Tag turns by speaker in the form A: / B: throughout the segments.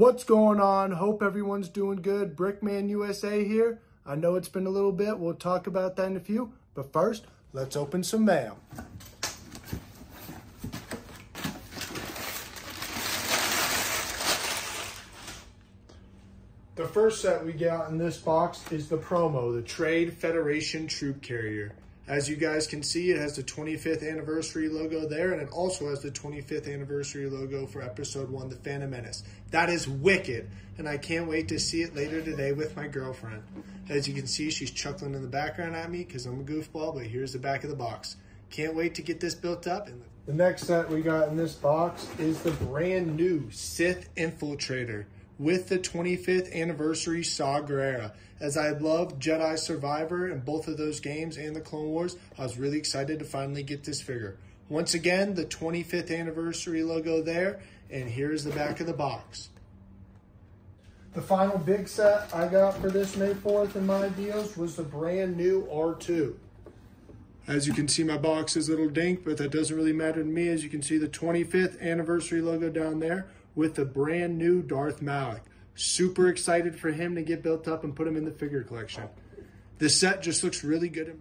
A: What's going on? Hope everyone's doing good. Brickman USA here. I know it's been a little bit. We'll talk about that in a few. But first, let's open some mail. The first set we got in this box is the promo, the Trade Federation Troop Carrier. As you guys can see, it has the 25th anniversary logo there, and it also has the 25th anniversary logo for episode one, The Phantom Menace. That is wicked, and I can't wait to see it later today with my girlfriend. As you can see, she's chuckling in the background at me because I'm a goofball, but here's the back of the box. Can't wait to get this built up. The next set we got in this box is the brand new Sith Infiltrator with the 25th anniversary Saw Gerrera. As I love Jedi Survivor and both of those games and the Clone Wars, I was really excited to finally get this figure. Once again, the 25th anniversary logo there, and here's the back of the box. The final big set I got for this May 4th in my deals was the brand new R2. As you can see, my box is a little dink, but that doesn't really matter to me. As you can see, the 25th anniversary logo down there with the brand new Darth Malak. Super excited for him to get built up and put him in the figure collection. This set just looks really good.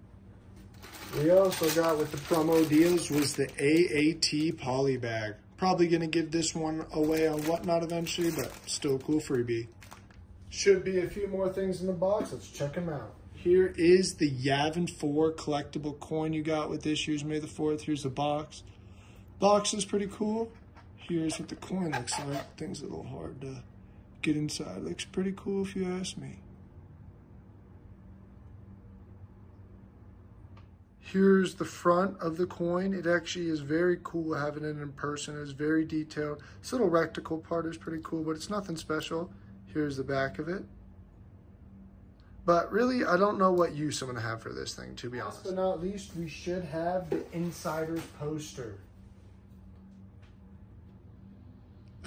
A: We also got with the promo deals was the AAT poly bag. Probably going to give this one away on Whatnot eventually, but still cool freebie. Should be a few more things in the box. Let's check them out. Here is the Yavin 4 collectible coin you got with issues May the 4th. Here's the box. Box is pretty cool. Here's what the coin looks like. Thing's a little hard to get inside. Looks pretty cool if you ask me. Here's the front of the coin. It actually is very cool having it in person. It's very detailed. This little rectangle part is pretty cool, but it's nothing special. Here's the back of it. But really, I don't know what use I'm going to have for this thing, to be honest. Last but not least, we should have the Insider's poster.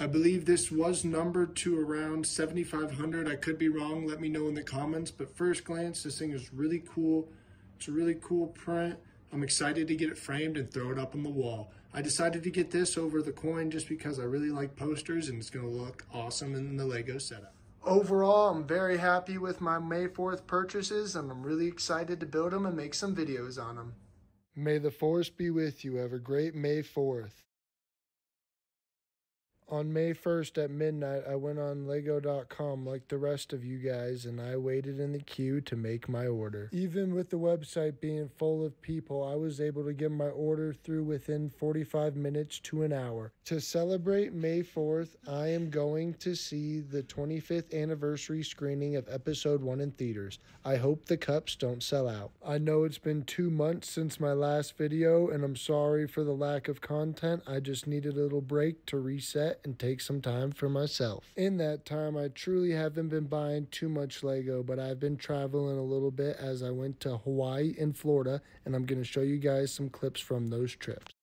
A: I believe this was numbered to around 7,500. I could be wrong. Let me know in the comments. But first glance, this thing is really cool. It's a really cool print. I'm excited to get it framed and throw it up on the wall. I decided to get this over the coin just because I really like posters and it's going to look awesome in the Lego setup. Overall, I'm very happy with my May 4th purchases and I'm really excited to build them and make some videos on them. May the force be with you. Have a great May 4th. On May 1st at midnight, I went on Lego.com like the rest of you guys and I waited in the queue to make my order. Even with the website being full of people, I was able to get my order through within 45 minutes to an hour. To celebrate May 4th, I am going to see the 25th anniversary screening of Episode 1 in theaters. I hope the cups don't sell out. I know it's been two months since my last video and I'm sorry for the lack of content. I just needed a little break to reset and take some time for myself. In that time, I truly haven't been buying too much Lego, but I've been traveling a little bit as I went to Hawaii and Florida, and I'm going to show you guys some clips from those trips.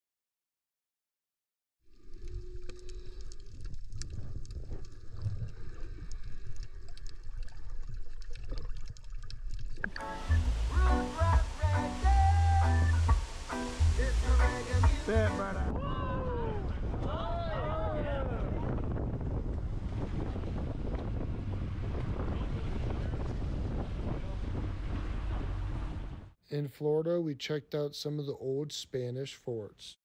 A: In Florida, we checked out some of the old Spanish forts.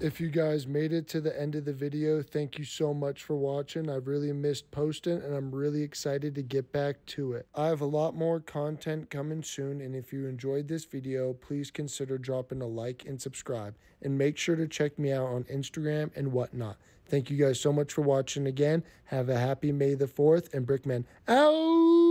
A: If you guys made it to the end of the video, thank you so much for watching. I've really missed posting and I'm really excited to get back to it. I have a lot more content coming soon and if you enjoyed this video, please consider dropping a like and subscribe. And make sure to check me out on Instagram and whatnot. Thank you guys so much for watching again. Have a happy May the 4th and Brickman out!